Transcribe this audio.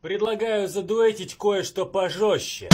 Предлагаю задуэтить кое-что пожестче.